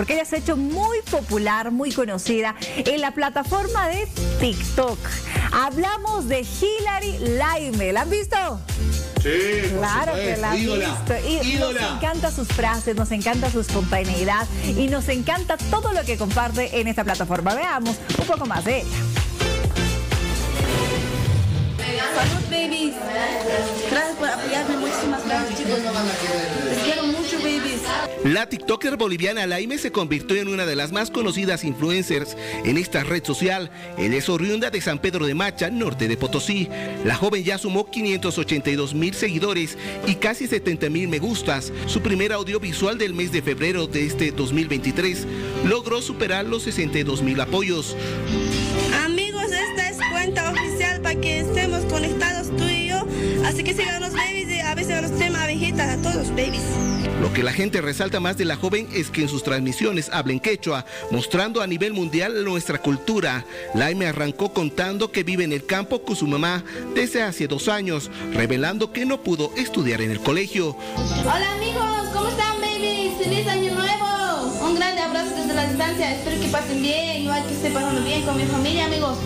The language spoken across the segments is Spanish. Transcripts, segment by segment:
porque ella se ha hecho muy popular, muy conocida en la plataforma de TikTok. Hablamos de Hilary Laime. ¿La han visto? Sí, Claro que la han visto. Y nos encanta sus frases, nos encanta su espontaneidad y nos encanta todo lo que comparte en esta plataforma. Veamos un poco más de ella. Salud, babies. Gracias por apoyarme. Muchísimas gracias, chicos. La TikToker boliviana Laime se convirtió en una de las más conocidas influencers en esta red social. Ella es oriunda de San Pedro de Macha, norte de Potosí. La joven ya sumó 582 mil seguidores y casi 70 mil me gustas. Su primer audiovisual del mes de febrero de este 2023 logró superar los 62 mil apoyos. Amigos, esta es cuenta oficial para que estemos conectados tú y yo. Así que sigan los babies y a veces los temas abejitas a todos babies. Lo que la gente resalta más de la joven es que en sus transmisiones habla en quechua, mostrando a nivel mundial nuestra cultura. Laime arrancó contando que vive en el campo con su mamá desde hace dos años, revelando que no pudo estudiar en el colegio. Hola amigos, distancia, espero que pasen bien, igual que esté pasando bien con mi familia amigos.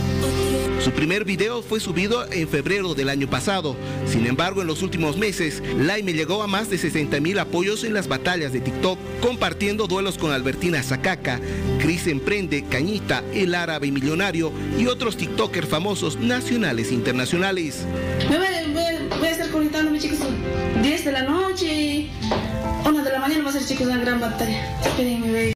Su primer video fue subido en febrero del año pasado. Sin embargo, en los últimos meses, Laime llegó a más de 60 mil apoyos en las batallas de TikTok, compartiendo duelos con Albertina Zacaca, Cris Emprende, Cañita, El Árabe Millonario y otros TikTokers famosos nacionales e internacionales. Me voy, a- voy a- voy a estar conectándome, chicos, 10 de la noche. 1 de la mañana va a ser, chicos, una gran batalla.